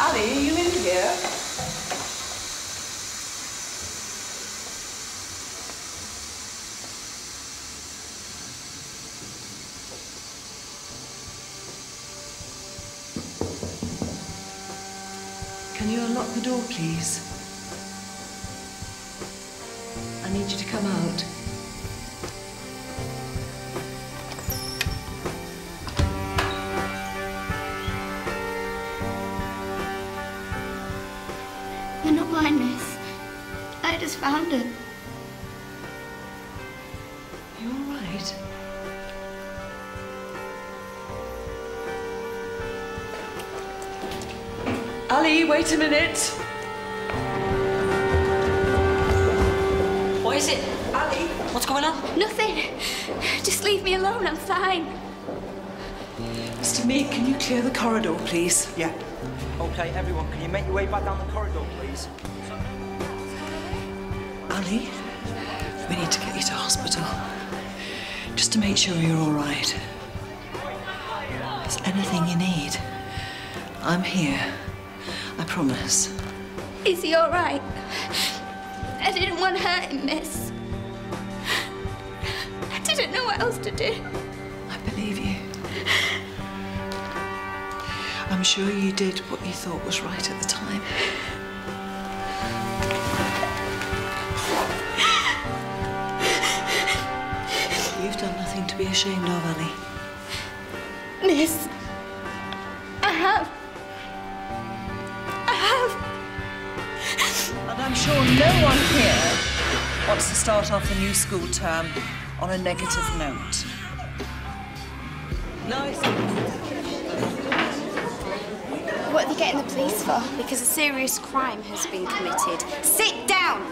Ally, are you in here? Can you unlock the door, please? I need you to come out. You're not mine, miss. I just found it. You're all right? Ally, wait a minute. What is it? Ally. What's going on? Nothing. Just leave me alone. I'm fine. Mr. Meek, can you clear the corridor, please? Yeah. Okay, everyone, can you make your way back down the corridor, please? Ally, we need to get you to hospital. Just to make sure you're all right. If there's anything you need, I'm here. I promise. Is he all right? I didn't want to hurt him, miss. I didn't know what else to do. I'm sure you did what you thought was right at the time. You've done nothing to be ashamed of, Ally. Miss, I have. I have. And I'm sure no one here wants to start off the new school term on a negative note. Nice. Getting the police for? Because a serious crime has been committed. Sit down!